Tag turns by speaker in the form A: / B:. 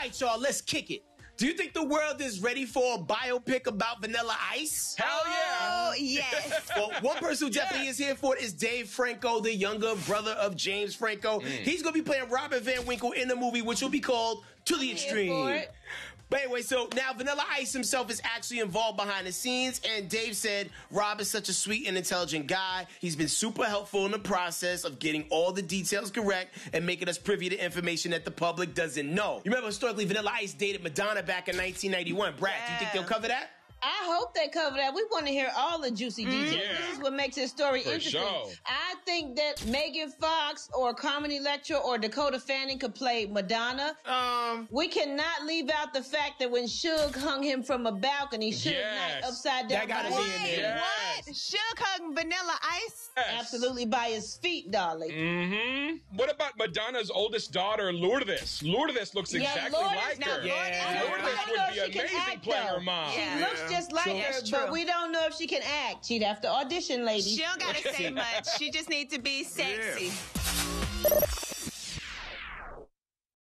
A: right, y'all, let's kick it. Do you think the world is ready for a biopic about Vanilla Ice?
B: Hell yeah!
C: Oh yes.
A: Well, one person who definitely is here for it is Dave Franco, the younger brother of James Franco. Mm. He's going to be playing Robert Van Winkle in the movie, which will be called To the
C: here
A: Extreme.
C: For it.
A: But anyway, so now Vanilla Ice himself is actually involved behind the scenes, and Dave said Rob is such a sweet and intelligent guy. He's been super helpful in the process of getting all the details correct and making us privy to information that the public doesn't know. You remember historically, Vanilla Ice dated Madonna back in 1991. Brat, do you think they'll cover that?
C: I hope they cover that. We want to hear all the juicy mm. details.
B: Yeah.
C: This is what makes his story
B: For
C: interesting.
B: sure.
C: I think that Megan Fox or Carmen Electra or Dakota Fanning could play Madonna.
A: Um,
C: We cannot leave out the fact that when Suge hung him from a balcony, Suge
B: Yes.
C: Knight upside
A: That
C: down
A: gotta
C: by
A: be in there.
B: Yes.
D: What? Suge hung Vanilla Ice?
B: Yes.
C: Absolutely by his feet, darling.
B: Mm-hmm. What about Madonna's oldest daughter, Lourdes? Lourdes looks
C: Yeah,
B: exactly
C: Lourdes-
B: like
D: now,
B: her.
D: Lourdes-
C: I
B: Lourdes
C: don't
B: would be
C: she
B: amazing
C: act,
B: playing
C: though.
B: her mom.
D: Yeah.
C: She looks just like
A: So-
C: her, but we don't know if she can act. She'd have to audition, ladies.
D: She don't gotta say much. She just needs to be sexy.